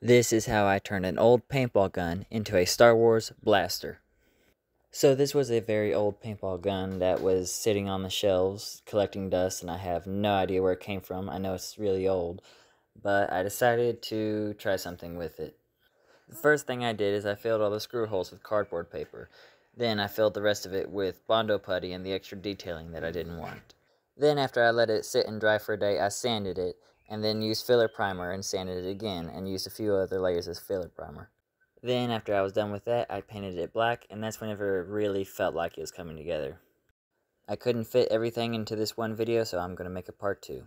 This is how I turned an old paintball gun into a Star Wars blaster. So this was a very old paintball gun that was sitting on the shelves collecting dust and I have no idea where it came from. I know it's really old, but I decided to try something with it. The first thing I did is I filled all the screw holes with cardboard paper. Then I filled the rest of it with Bondo putty and the extra detailing that I didn't want. Then after I let it sit and dry for a day, I sanded it and then used filler primer and sanded it again and used a few other layers of filler primer. Then after I was done with that, I painted it black and that's whenever it really felt like it was coming together. I couldn't fit everything into this one video, so I'm going to make a part two.